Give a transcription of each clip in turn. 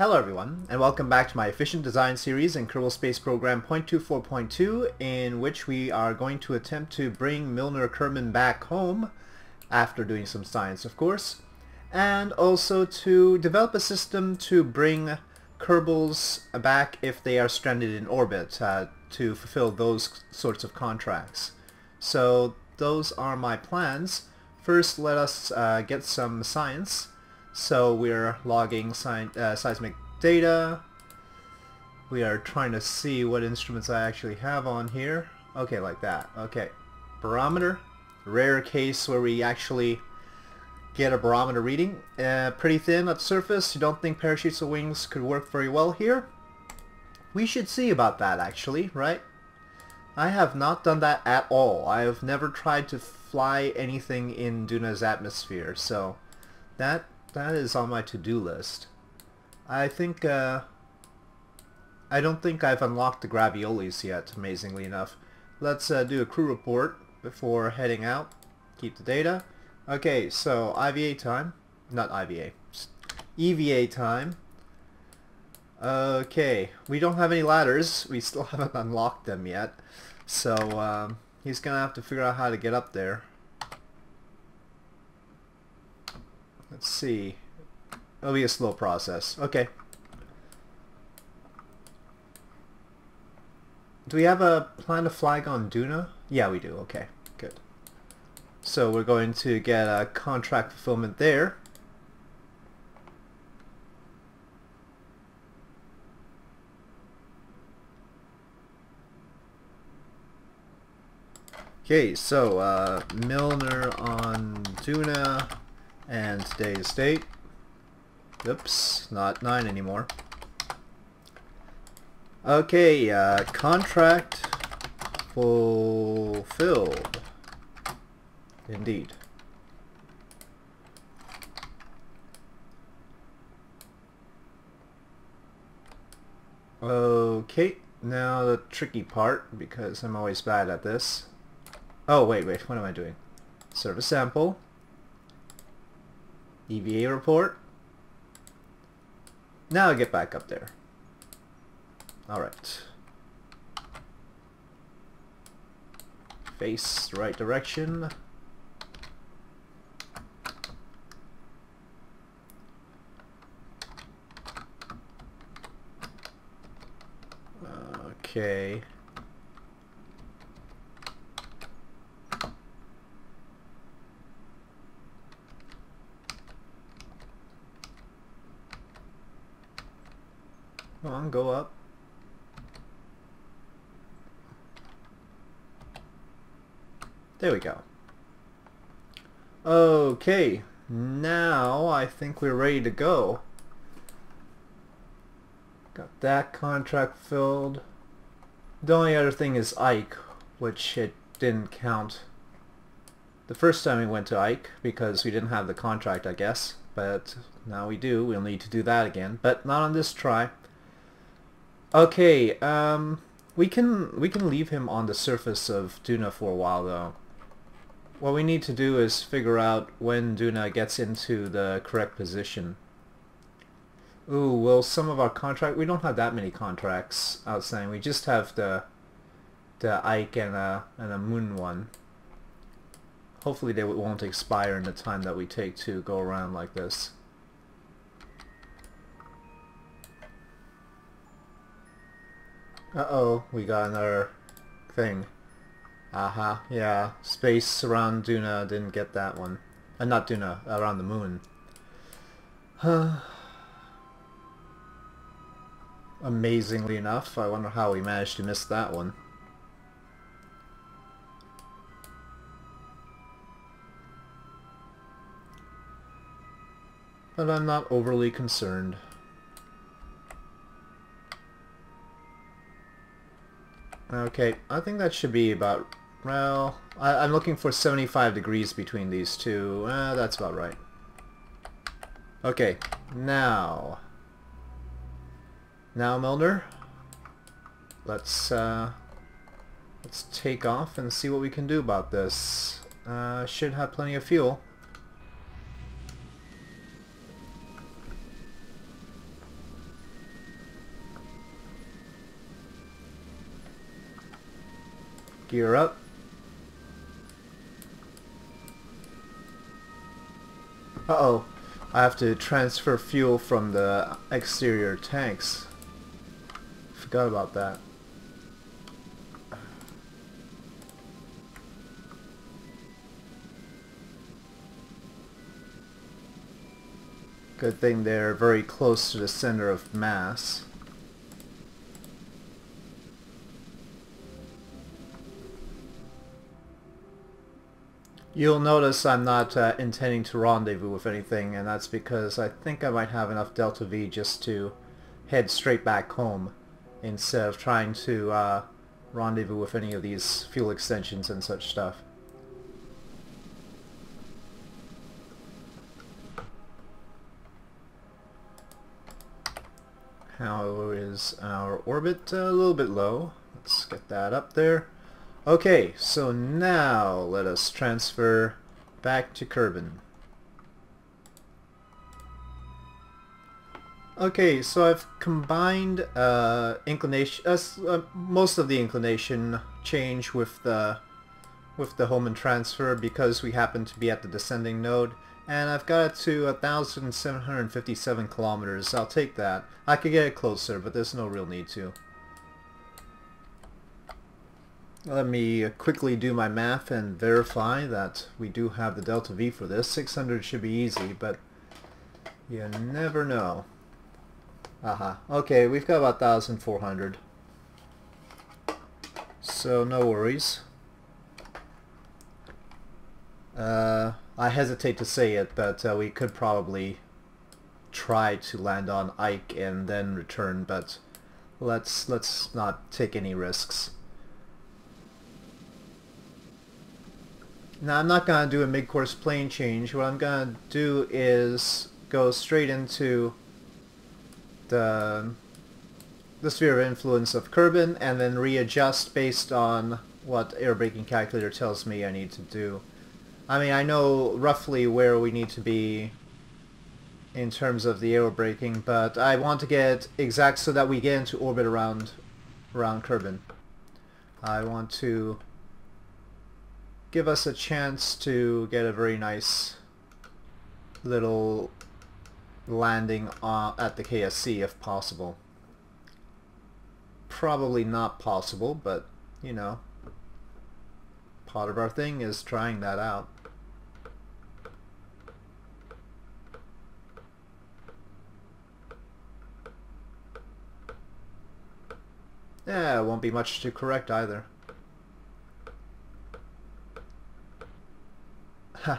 Hello everyone, and welcome back to my efficient design series in Kerbal Space Program 0.24.2 in which we are going to attempt to bring Milner Kerman back home after doing some science of course and also to develop a system to bring Kerbals back if they are stranded in orbit uh, to fulfill those sorts of contracts. So those are my plans. First let us uh, get some science so we're logging uh, seismic data. We are trying to see what instruments I actually have on here. Okay, like that. Okay. Barometer. Rare case where we actually get a barometer reading. Uh, pretty thin at the surface. You don't think parachutes or wings could work very well here? We should see about that actually, right? I have not done that at all. I have never tried to fly anything in Duna's atmosphere, so that that is on my to-do list. I think, uh, I don't think I've unlocked the graviolis yet, amazingly enough. Let's uh, do a crew report before heading out. Keep the data. Okay, so IVA time. Not IVA. EVA time. Okay, we don't have any ladders. We still haven't unlocked them yet. So, um, he's gonna have to figure out how to get up there. Let's see. It'll be a slow process. Okay. Do we have a plan to flag on Duna? Yeah, we do. Okay, good. So we're going to get a contract fulfillment there. Okay, so uh, Milner on Duna and today's date. Oops, not 9 anymore. Okay, uh, contract fulfilled. Indeed. Okay, now the tricky part, because I'm always bad at this. Oh, wait, wait, what am I doing? Surface sample. EVA report. Now I get back up there. Alright. Face the right direction. Okay. Go up. There we go. Okay, now I think we're ready to go. Got that contract filled. The only other thing is Ike, which it didn't count the first time we went to Ike because we didn't have the contract, I guess. But now we do. We'll need to do that again, but not on this try. Okay, um, we can we can leave him on the surface of Duna for a while though. What we need to do is figure out when Duna gets into the correct position. Ooh, well some of our contract, we don't have that many contracts outstanding. We just have the the Ike and a, and a Moon one. Hopefully they won't expire in the time that we take to go around like this. Uh-oh, we got another thing. Aha, uh -huh, yeah. Space around Duna didn't get that one. Uh, not Duna, around the moon. Huh. Amazingly enough, I wonder how we managed to miss that one. But I'm not overly concerned. Okay, I think that should be about, well, I, am looking for 75 degrees between these two. Uh, that's about right. Okay, now, now Milner, let's, uh, let's take off and see what we can do about this. Uh, should have plenty of fuel. Gear up. Uh-oh. I have to transfer fuel from the exterior tanks. Forgot about that. Good thing they're very close to the center of mass. You'll notice I'm not uh, intending to rendezvous with anything, and that's because I think I might have enough Delta V just to head straight back home instead of trying to uh, rendezvous with any of these fuel extensions and such stuff. How is our orbit? a little bit low. Let's get that up there. Okay, so now let us transfer back to Kerbin. Okay, so I've combined uh, inclination, uh, uh, most of the inclination change with the with the Hohmann transfer because we happen to be at the descending node and I've got it to 1,757 kilometers. I'll take that. I could get it closer, but there's no real need to. Let me quickly do my math and verify that we do have the delta V for this. 600 should be easy, but you never know. Aha. Okay, we've got about 1,400. So no worries. Uh, I hesitate to say it, but uh, we could probably try to land on Ike and then return, but let's let's not take any risks. Now I'm not going to do a mid-course plane change. What I'm going to do is go straight into the the sphere of influence of Kerbin and then readjust based on what aerobraking calculator tells me I need to do. I mean, I know roughly where we need to be in terms of the air braking, but I want to get exact so that we get into orbit around around Kerbin. I want to give us a chance to get a very nice little landing uh, at the KSC if possible. Probably not possible, but you know, part of our thing is trying that out. Yeah, it won't be much to correct either. uh,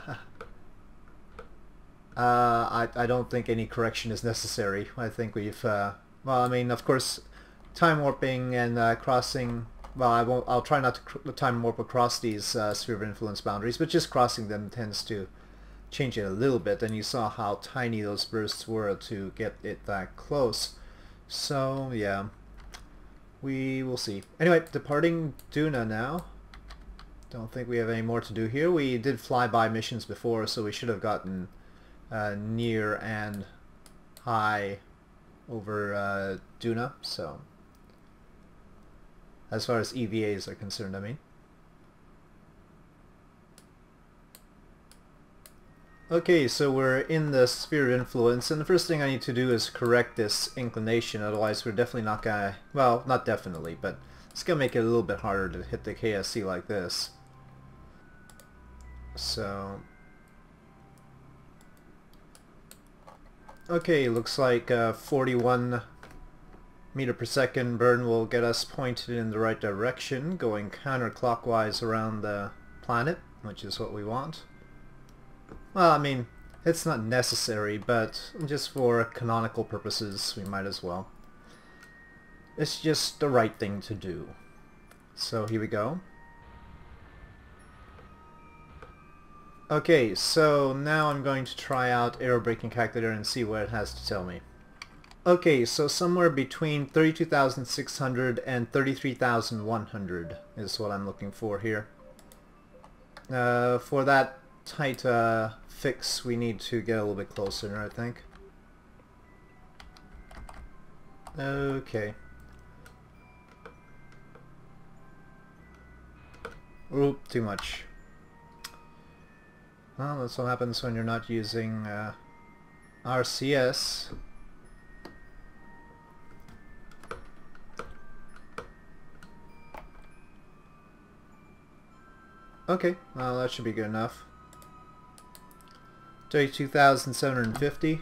I, I don't think any correction is necessary. I think we've, uh, well, I mean, of course, time warping and uh, crossing, well, I won't, I'll try not to time warp across these uh, sphere of influence boundaries, but just crossing them tends to change it a little bit, and you saw how tiny those bursts were to get it that close. So, yeah. We will see. Anyway, departing Duna now. Don't think we have any more to do here. We did flyby missions before, so we should have gotten uh, near and high over uh, Duna, so as far as EVAs are concerned, I mean. Okay, so we're in the sphere of influence, and the first thing I need to do is correct this inclination, otherwise we're definitely not gonna, well, not definitely, but it's gonna make it a little bit harder to hit the KSC like this. So... Okay, looks like uh, 41 meter per second burn will get us pointed in the right direction, going counterclockwise around the planet, which is what we want. Well, I mean, it's not necessary, but just for canonical purposes, we might as well. It's just the right thing to do. So here we go. Okay, so now I'm going to try out aerobraking calculator and see what it has to tell me. Okay, so somewhere between 32,600 and 33,100 is what I'm looking for here. Uh, for that tight uh, fix, we need to get a little bit closer, I think. Okay. Oop, too much. Well, that's what happens when you're not using uh, RCS. Okay, well that should be good enough. 32,750.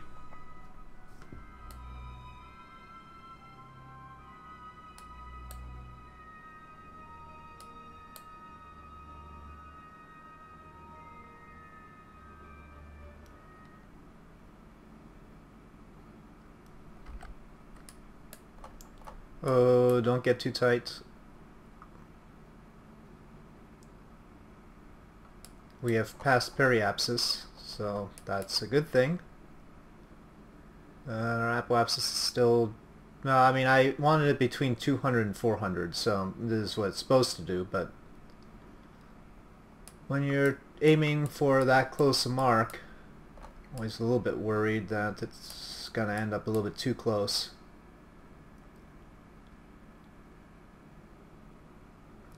Don't get too tight. We have passed periapsis, so that's a good thing. Uh, our apoapsis is still... No, I mean, I wanted it between 200 and 400, so this is what it's supposed to do, but... When you're aiming for that close a mark, always a little bit worried that it's going to end up a little bit too close.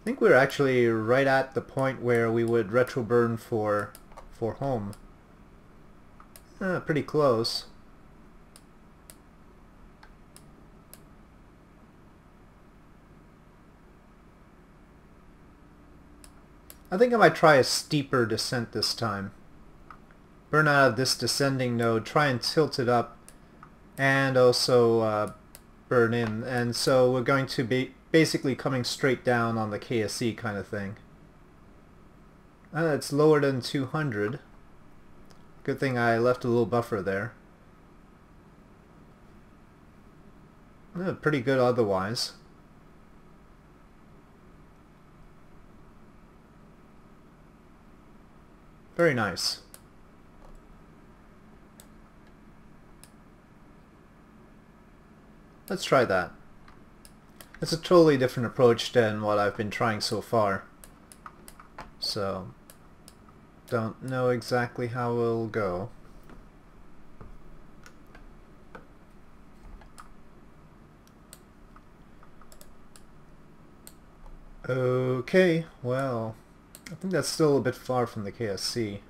I think we're actually right at the point where we would retro burn for for home. Uh, pretty close. I think I might try a steeper descent this time. Burn out of this descending node, try and tilt it up, and also uh, burn in. And so we're going to be basically coming straight down on the KSC kind of thing. Uh, it's lower than 200. Good thing I left a little buffer there. Uh, pretty good otherwise. Very nice. Let's try that. It's a totally different approach than what I've been trying so far. So, don't know exactly how it'll go. Okay, well, I think that's still a bit far from the KSC.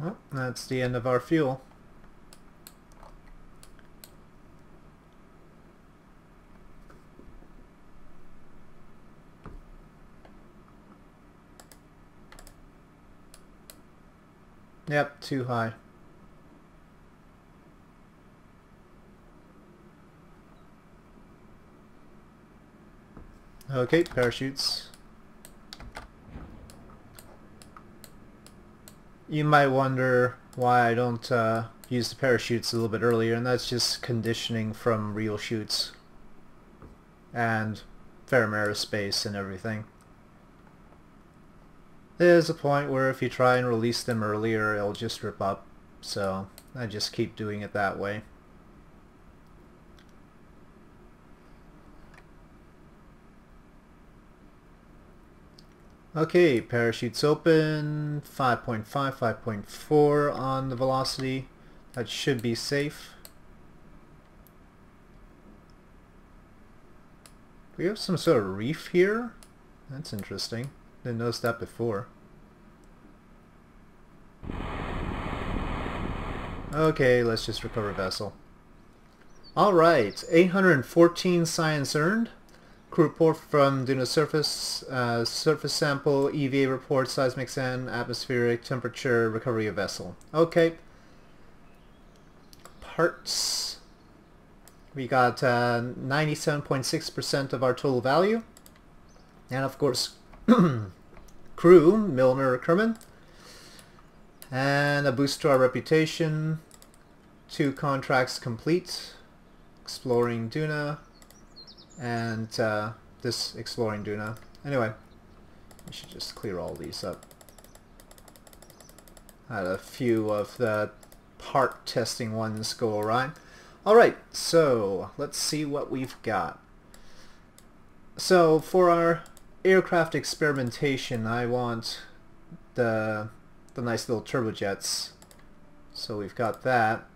Well, that's the end of our fuel. Yep, too high. Okay, parachutes. You might wonder why I don't uh, use the parachutes a little bit earlier, and that's just conditioning from RealChutes and Ferram Aerospace and everything. There's a point where if you try and release them earlier, it'll just rip up, so I just keep doing it that way. Okay, parachutes open, 5.5, 5.4 on the velocity. That should be safe. We have some sort of reef here. That's interesting. Didn't notice that before. Okay, let's just recover vessel. Alright, 814 science earned. Crew report from Duna surface, uh, surface sample, EVA report, seismic scan, atmospheric temperature, recovery of vessel. Okay. Parts. We got 97.6% uh, of our total value. And of course, crew, Milner Kerman. And a boost to our reputation. Two contracts complete. Exploring Duna and uh, this exploring Duna. Anyway, we should just clear all these up. Had a few of the part testing ones go awry. Alright, so let's see what we've got. So for our aircraft experimentation, I want the the nice little turbojets. So we've got that.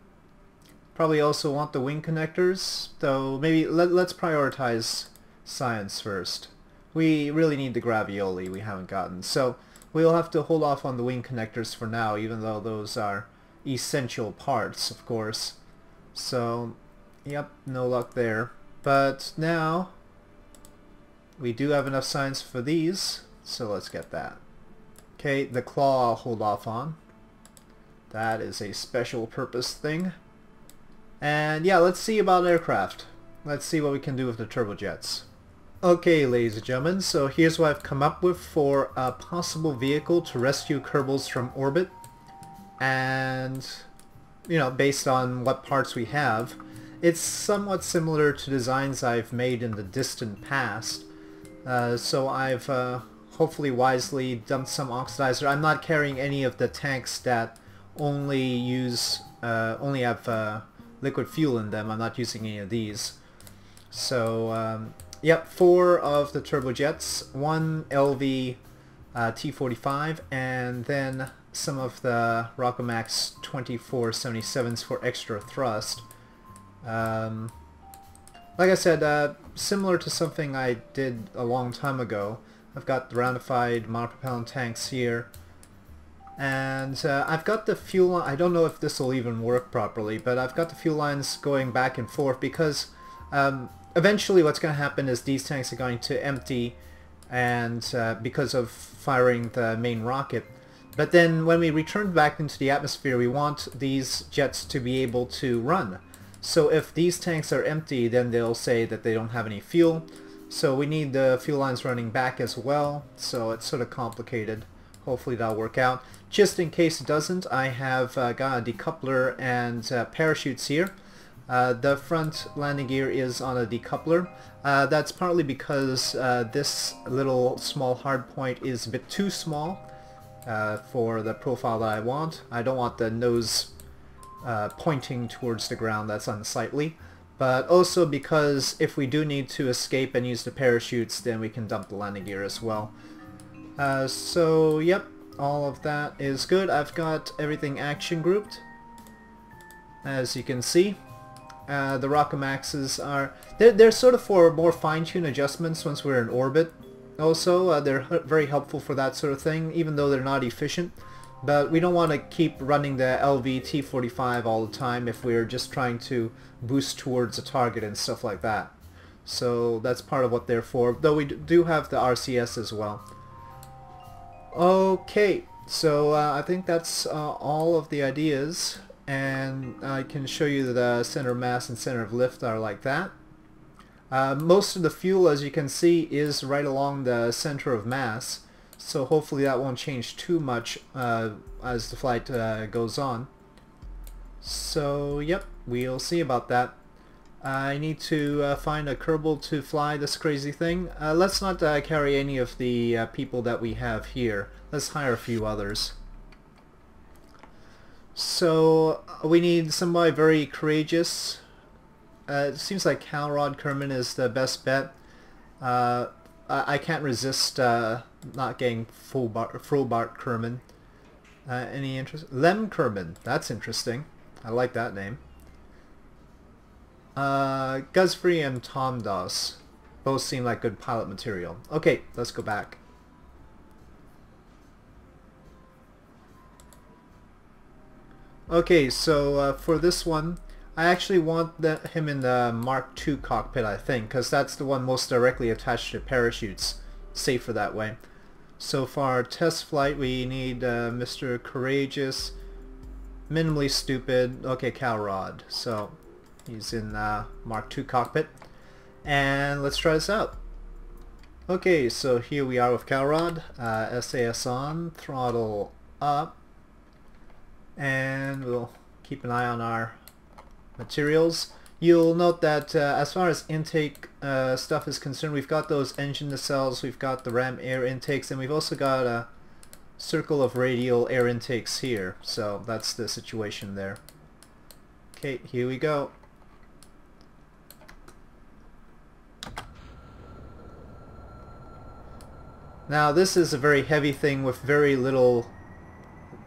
Probably also want the wing connectors, though maybe let, let's prioritize science first. We really need the gravioli we haven't gotten, so we'll have to hold off on the wing connectors for now, even though those are essential parts, of course. So, yep, no luck there. But now, we do have enough science for these, so let's get that. Okay, the claw I'll hold off on. That is a special purpose thing. And yeah, let's see about aircraft. Let's see what we can do with the turbojets. Okay, ladies and gentlemen, so here's what I've come up with for a possible vehicle to rescue Kerbals from orbit. And, you know, based on what parts we have, it's somewhat similar to designs I've made in the distant past. Uh, so I've uh, hopefully wisely dumped some oxidizer. I'm not carrying any of the tanks that only use, uh, only have uh, liquid fuel in them. I'm not using any of these. So, um, yep, four of the turbojets, one LV uh, T45, and then some of the Rockomax 2477s for extra thrust. Um, like I said, uh, similar to something I did a long time ago, I've got the roundified monopropellant tanks here. And uh, I've got the fuel I don't know if this will even work properly, but I've got the fuel lines going back and forth because um, eventually what's going to happen is these tanks are going to empty and uh, because of firing the main rocket. But then when we return back into the atmosphere, we want these jets to be able to run. So if these tanks are empty, then they'll say that they don't have any fuel. So we need the fuel lines running back as well, so it's sort of complicated. Hopefully that'll work out. Just in case it doesn't, I have uh, got a decoupler and uh, parachutes here. Uh, the front landing gear is on a decoupler. Uh, that's partly because uh, this little small hardpoint is a bit too small uh, for the profile that I want. I don't want the nose pointing towards the ground, that's unsightly but also because if we do need to escape and use the parachutes then we can dump the landing gear as well. So yep, all of that is good. I've got everything action grouped as you can see. Uh, the Rockomaxes are, they're, they're sort of for more fine-tuned adjustments once we're in orbit. Also, uh, they're very helpful for that sort of thing, even though they're not efficient. But we don't want to keep running the LV T45 all the time if we're just trying to boost towards a target and stuff like that. So that's part of what they're for, though we do have the RCS as well. Okay, so uh, I think that's uh, all of the ideas and I can show you the center of mass and center of lift are like that. Uh, most of the fuel as you can see is right along the center of mass so hopefully that won't change too much uh, as the flight uh, goes on. So yep, we'll see about that. I need to uh, find a Kerbal to fly this crazy thing. Uh, let's not uh, carry any of the uh, people that we have here. Let's hire a few others. So we need somebody very courageous. it seems like Kalrod Kerman is the best bet. I, I can't resist not getting full bar, Kerman. Uh, any interest? Lem Kerman. That's interesting. I like that name. Uh, Guzfrey and Tom Doss. Both seem like good pilot material. Okay, let's go back. Okay, so uh, for this one, I actually want the, him in the Mark II cockpit, I think, because that's the one most directly attached to parachutes. Safer that way. So for our test flight, we need uh, Mr. Courageous, minimally stupid, okay, Kalrod. So he's in uh, Mark II cockpit. And let's try this out. Okay, so here we are with Kalrod, uh, SAS on, throttle up, and we'll keep an eye on our materials. You'll note that uh, as far as intake uh, stuff is concerned, we've got those engine nacelles, we've got the ram air intakes, and we've also got a circle of radial air intakes here. So that's the situation there. Okay, here we go. Now this is a very heavy thing with very little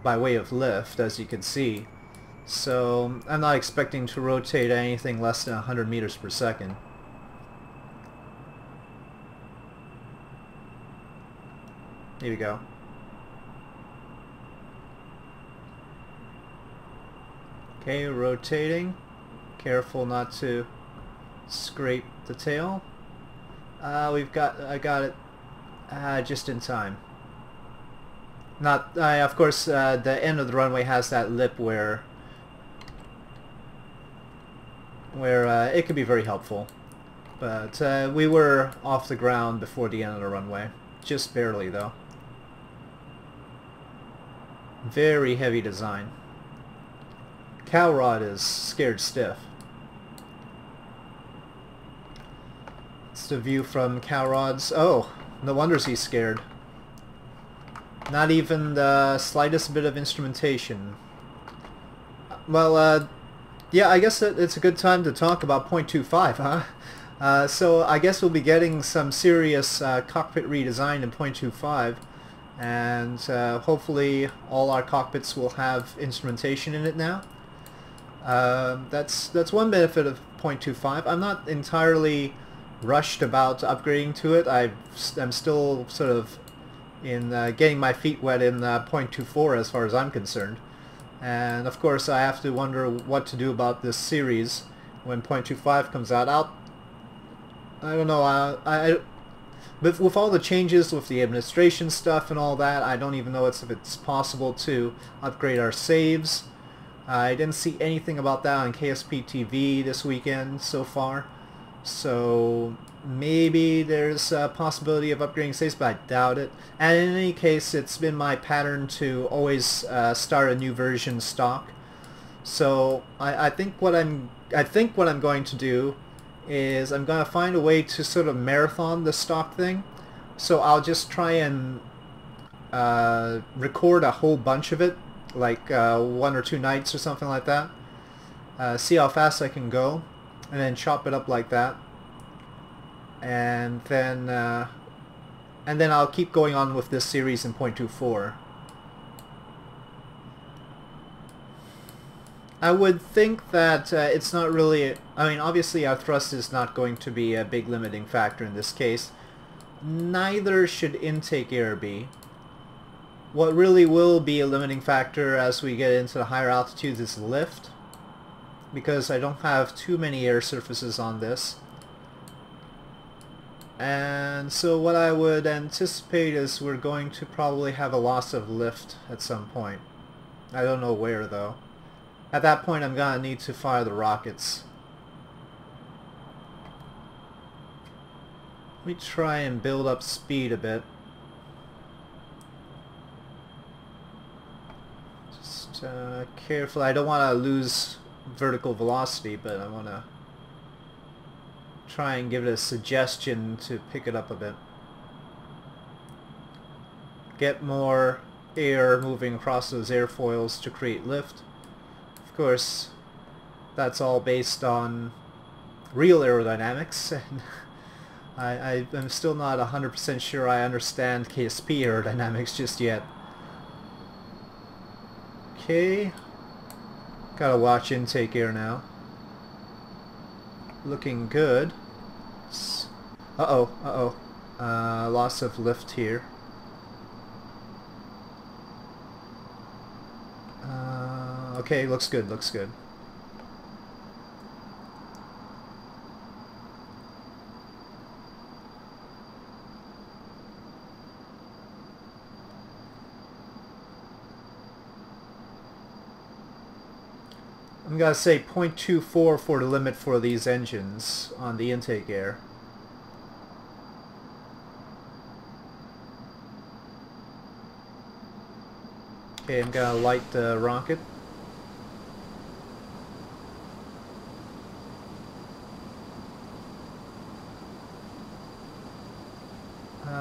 by way of lift, as you can see. So I'm not expecting to rotate anything less than 100 meters per second. Here we go. Okay, rotating. Careful not to scrape the tail. Uh, we've got, I got it uh, just in time. Not, uh, of course, uh, the end of the runway has that lip where where uh, it could be very helpful. But uh, we were off the ground before the end of the runway. Just barely, though. Very heavy design. Cow rod is scared stiff. It's the view from cow rods. Oh, no wonder he's scared. Not even the slightest bit of instrumentation. Well, uh, yeah, I guess it's a good time to talk about 0.25, huh? Uh, so I guess we'll be getting some serious uh, cockpit redesign in 0.25 and uh, hopefully all our cockpits will have instrumentation in it now. Um, that's that's one benefit of 0.25. I'm not entirely rushed about upgrading to it. i am still sort of in uh, getting my feet wet in uh, 0.24 as far as I'm concerned. And of course I have to wonder what to do about this series when 0.25 comes out. I'll, I don't know, I, I, with, with all the changes with the administration stuff and all that, I don't even know if it's possible to upgrade our saves. I didn't see anything about that on KSP TV this weekend so far. So maybe there's a possibility of upgrading saves, but I doubt it. And in any case, it's been my pattern to always uh, start a new version stock. So I, I think what I'm I think what I'm going to do is I'm going to find a way to sort of marathon the stock thing. So I'll just try and uh, record a whole bunch of it, like uh, one or two nights or something like that. Uh, see how fast I can go, and then chop it up like that and then uh, and then I'll keep going on with this series in 0.24. I would think that uh, it's not really, I mean obviously our thrust is not going to be a big limiting factor in this case. Neither should intake air be. What really will be a limiting factor as we get into the higher altitudes is lift because I don't have too many air surfaces on this. And so what I would anticipate is we're going to probably have a loss of lift at some point. I don't know where though. At that point I'm gonna need to fire the rockets. Let me try and build up speed a bit. Just uh, careful. I don't want to lose vertical velocity, but I want to try and give it a suggestion to pick it up a bit. Get more air moving across those airfoils to create lift. Of course, that's all based on real aerodynamics, and I, I, am still not 100% sure I understand KSP aerodynamics just yet. Okay, gotta watch intake air now. Looking good. Uh-oh, uh-oh. Uh, loss of lift here. Uh, okay, looks good, looks good. I'm going to say 0.24 for the limit for these engines on the intake air. Okay, I'm gonna light the rocket. Uh,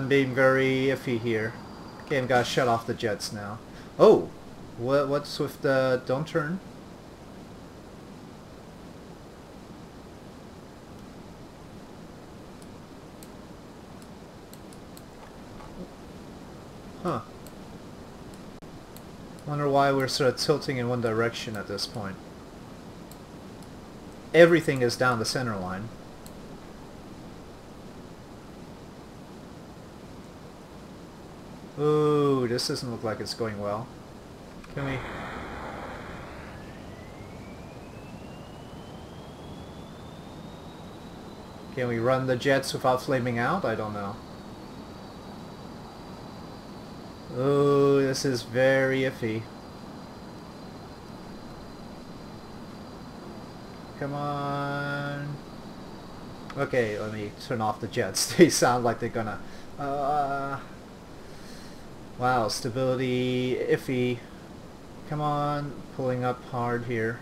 I'm being very iffy here. Okay, I'm gonna shut off the jets now. Oh! What, what's with the... don't turn? Huh. Wonder why we're sort of tilting in one direction at this point. Everything is down the center line. Ooh, this doesn't look like it's going well. Can we... Can we run the jets without flaming out? I don't know. Oh, this is very iffy. Come on. Okay, let me turn off the jets. They sound like they're gonna... Uh, wow, stability iffy. Come on, pulling up hard here.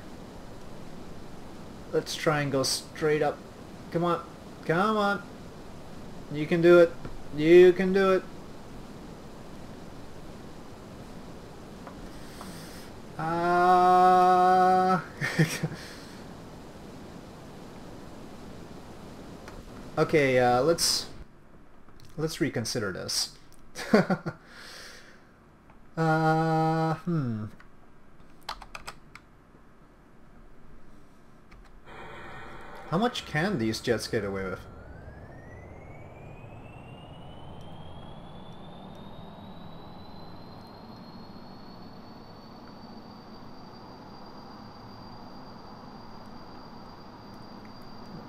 Let's try and go straight up. Come on. Come on. You can do it. You can do it. Uh... okay, uh, let's let's reconsider this. uh, hmm. How much can these jets get away with?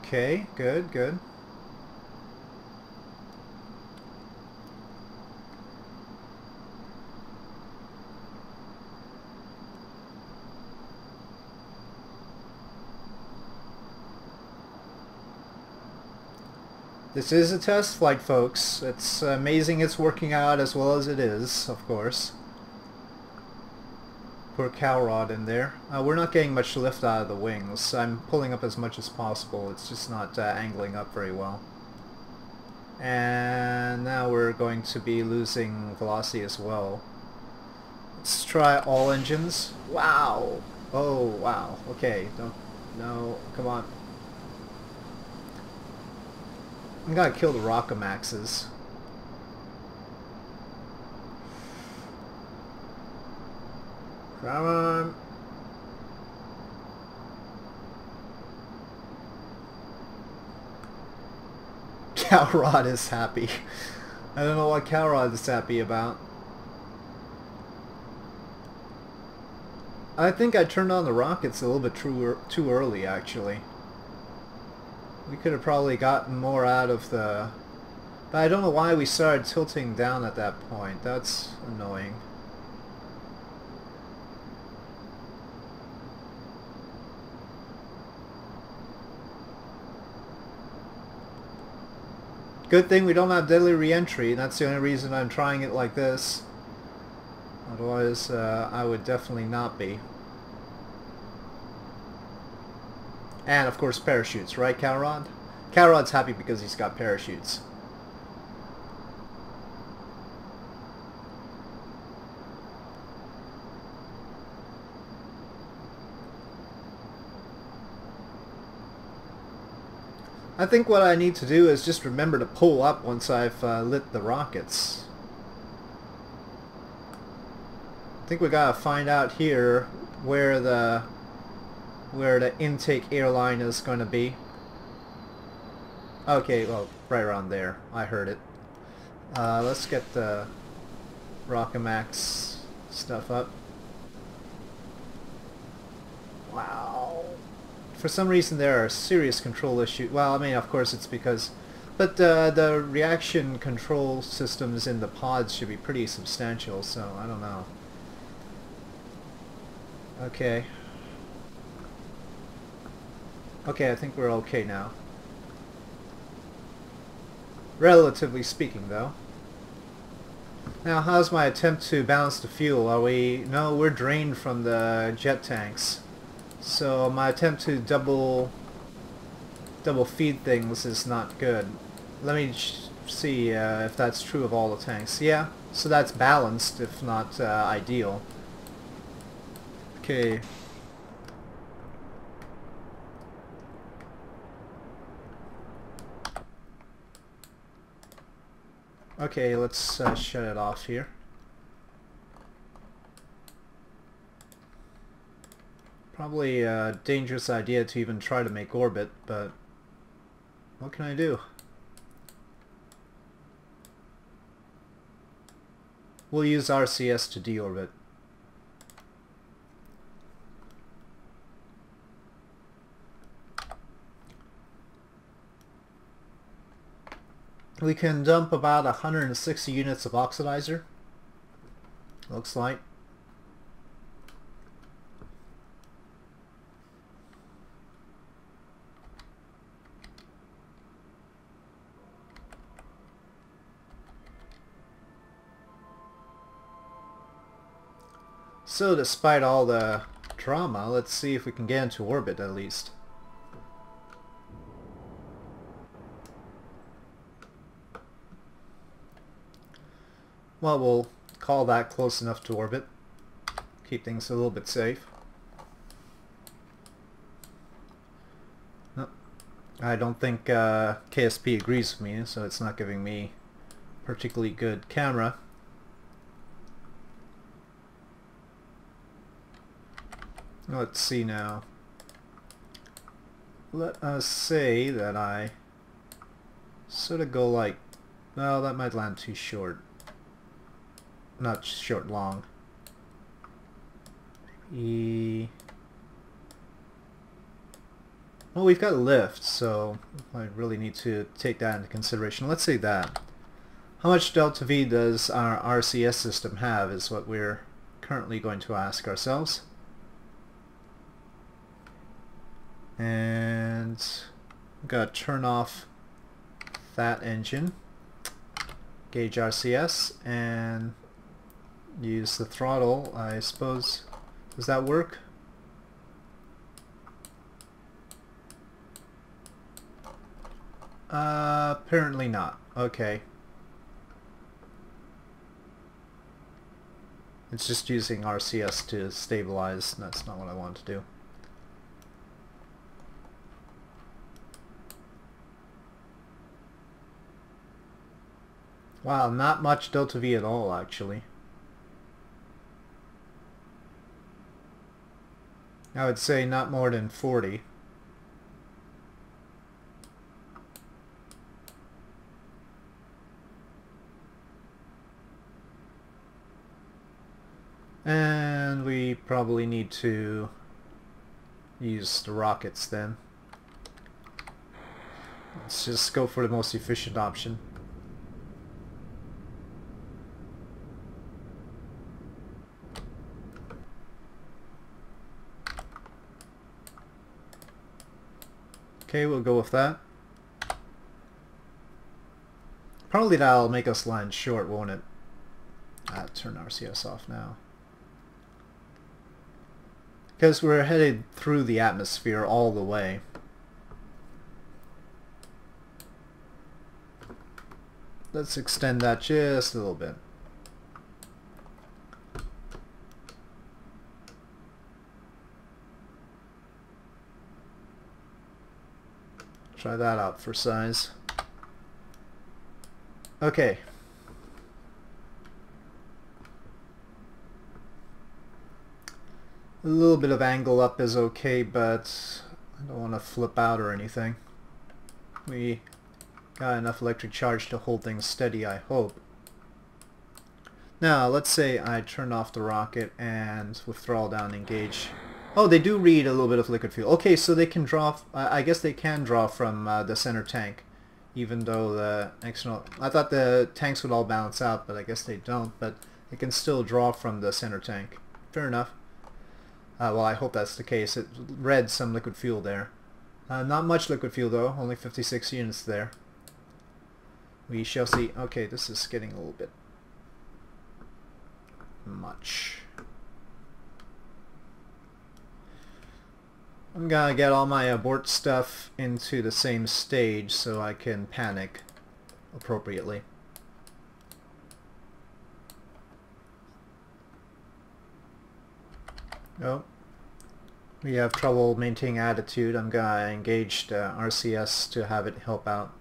Okay, good, good. This is a test flight, folks. It's amazing it's working out as well as it is, of course. Poor Calrod in there. Uh, we're not getting much lift out of the wings. I'm pulling up as much as possible. It's just not uh, angling up very well. And now we're going to be losing velocity as well. Let's try all engines. Wow! Oh, wow. Okay, don't... No, come on. I'm gonna kill the Rockomaxes. Come on. Calrod is happy. I don't know what Calrod is happy about. I think I turned on the rockets a little bit too, too early, actually. We could have probably gotten more out of the... But I don't know why we started tilting down at that point. That's annoying. Good thing we don't have deadly reentry. That's the only reason I'm trying it like this. Otherwise, uh, I would definitely not be. And of course parachutes, right Calrod? Calrod's happy because he's got parachutes. I think what I need to do is just remember to pull up once I've uh, lit the rockets. I think we gotta find out here where the where the intake airline is to be. Okay, well, right around there. I heard it. Uh, let's get the Rockomax stuff up. Wow. For some reason there are serious control issues. Well, I mean, of course it's because... But uh, the reaction control systems in the pods should be pretty substantial, so I don't know. Okay. Okay, I think we're okay now. Relatively speaking, though. Now, how's my attempt to balance the fuel? Are we... No, we're drained from the jet tanks. So my attempt to double double feed things is not good. Let me see uh, if that's true of all the tanks. Yeah, so that's balanced, if not uh, ideal. Okay, Okay, let's uh, shut it off here. Probably a dangerous idea to even try to make orbit, but what can I do? We'll use RCS to deorbit. We can dump about 160 units of oxidizer. Looks like. So despite all the drama, let's see if we can get into orbit at least. Well, we'll call that close enough to orbit. Keep things a little bit safe. No, I don't think uh, KSP agrees with me, so it's not giving me particularly good camera. Let's see now. Let us say that I sort of go like, well, that might land too short. Not short, long. E. Well, we've got lift, so I really need to take that into consideration. Let's say that. How much delta V does our RCS system have is what we're currently going to ask ourselves. And I'm gonna turn off that engine gauge RCS and use the throttle I suppose. Does that work? Uh, apparently not. Okay. It's just using RCS to stabilize and that's not what I want to do Wow, not much delta V at all, actually. I would say not more than 40. And we probably need to use the rockets then. Let's just go for the most efficient option. Okay, we'll go with that. Probably that'll make us land short, won't it? Ah, turn RCS off now. Because we're headed through the atmosphere all the way. Let's extend that just a little bit. Try that out for size. Okay. A little bit of angle up is okay, but I don't want to flip out or anything. We got enough electric charge to hold things steady, I hope. Now, let's say I turn off the rocket and withdraw down engage Oh, they do read a little bit of liquid fuel. Okay, so they can draw, I guess they can draw from uh, the center tank, even though the external, I thought the tanks would all balance out, but I guess they don't, but they can still draw from the center tank. Fair enough. Uh, well, I hope that's the case. It read some liquid fuel there. Uh, not much liquid fuel though, only 56 units there. We shall see. Okay, this is getting a little bit much. I'm gonna get all my abort stuff into the same stage so I can panic appropriately. Oh, we have trouble maintaining attitude. I'm gonna engage the RCS to have it help out.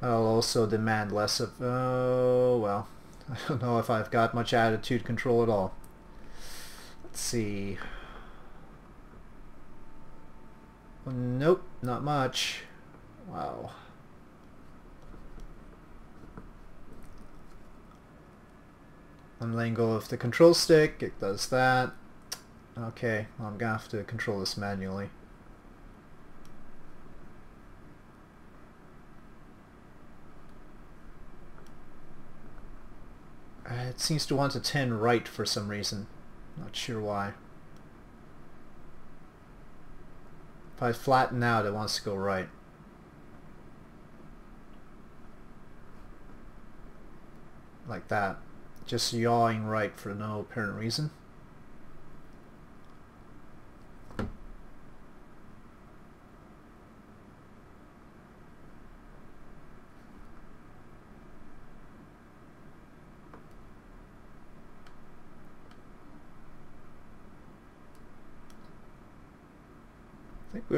I'll also demand less of, oh well, I don't know if I've got much attitude control at all. Let's see. Nope, not much. Wow. I'm letting go of the control stick, it does that. Okay, well, I'm gonna have to control this manually. Uh, it seems to want to 10 right for some reason. Not sure why. If I flatten out, it wants to go right. Like that. Just yawing right for no apparent reason.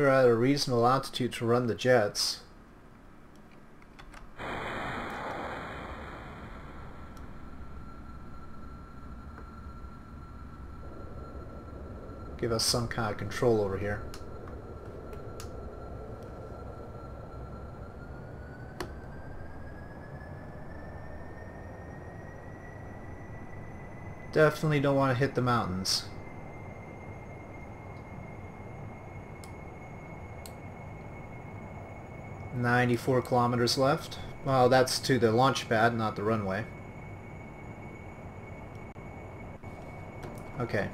At a reasonable altitude to run the jets. Give us some kind of control over here. Definitely don't want to hit the mountains. 94 kilometers left. Well, that's to the launch pad, not the runway. Okay.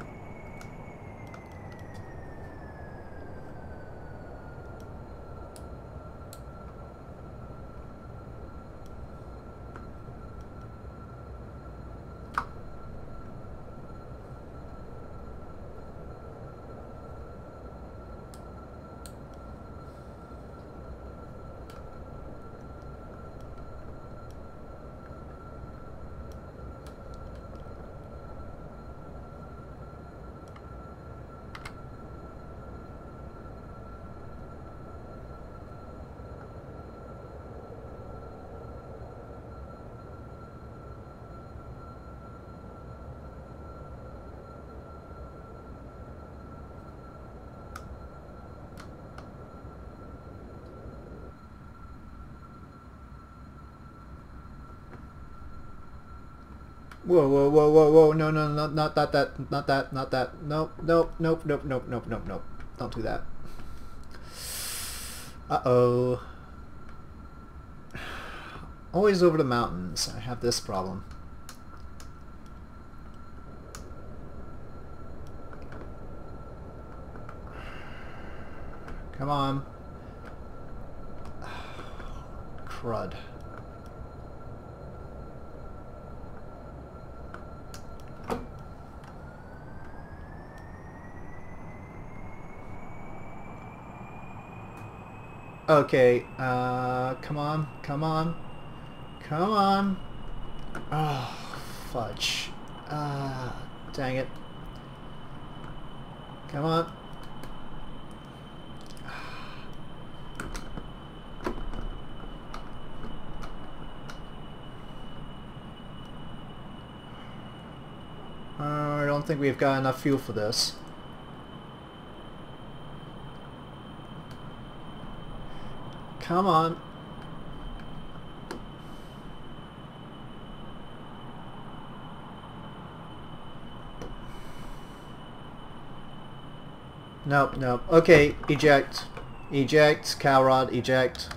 Whoa, whoa, whoa, whoa, whoa, no, no, no, not that, that, not that, not that, nope, nope, nope, nope, nope, nope, nope, nope, don't do that. Uh-oh. Always over the mountains, I have this problem. Come on. Crud. Okay, uh, come on, come on, come on. Oh, fudge. Uh, dang it. Come on. Uh, I don't think we've got enough fuel for this. Come on. Nope, nope. Okay, eject. Eject, rod. eject.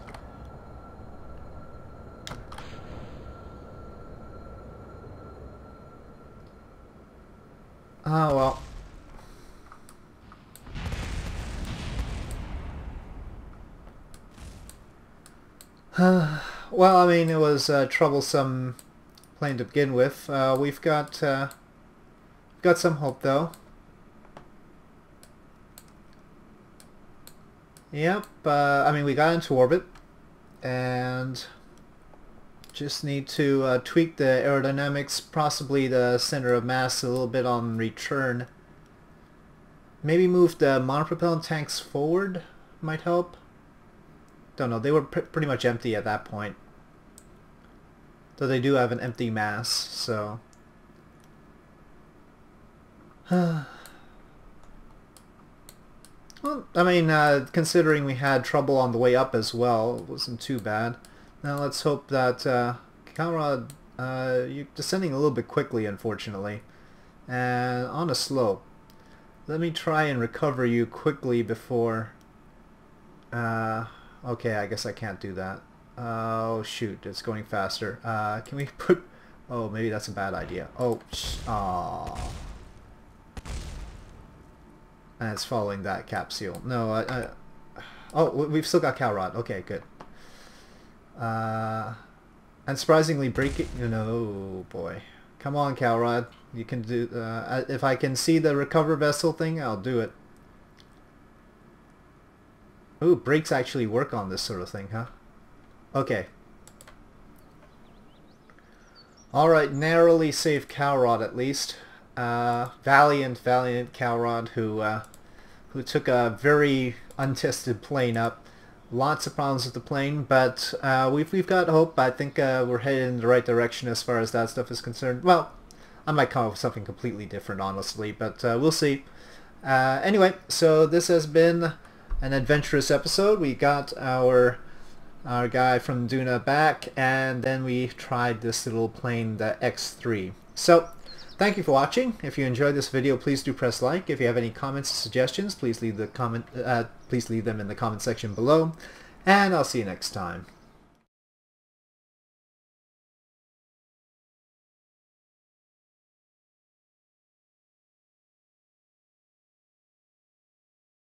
Oh well. well, I mean, it was a troublesome plane to begin with. Uh, we've got uh, got some hope, though. Yep, uh, I mean, we got into orbit, and just need to uh, tweak the aerodynamics, possibly the center of mass a little bit on return. Maybe move the monopropellant tanks forward might help. Don't know. They were pr pretty much empty at that point. Though they do have an empty mass, so... well, I mean, uh, considering we had trouble on the way up as well, it wasn't too bad. Now let's hope that uh, uh, you're descending a little bit quickly, unfortunately, and on a slope. Let me try and recover you quickly before... Uh, okay, I guess I can't do that. Oh, shoot, it's going faster. Uh, can we put... Oh, maybe that's a bad idea. Oh, aww. And it's following that capsule. No, I... I oh, we've still got Kalrod. Okay, good. Uh, and surprisingly, breaking... You know, oh boy. Come on, Kalrod. You can do... Uh, if I can see the recover vessel thing, I'll do it. Ooh, brakes actually work on this sort of thing, huh? Okay. Alright, narrowly saved Kalrod at least. Uh, valiant, valiant Kalrod who, uh, who took a very untested plane up. Lots of problems with the plane, but uh, we've, we've got hope. I think uh, we're headed in the right direction as far as that stuff is concerned. Well, I might come up with something completely different, honestly, but uh, we'll see. Uh, anyway, so this has been an adventurous episode. We got our our guy from Duna back, and then we tried this little plane, the X3. So, thank you for watching. If you enjoyed this video, please do press like. If you have any comments or suggestions, please leave the comment. Uh, please leave them in the comment section below, and I'll see you next time.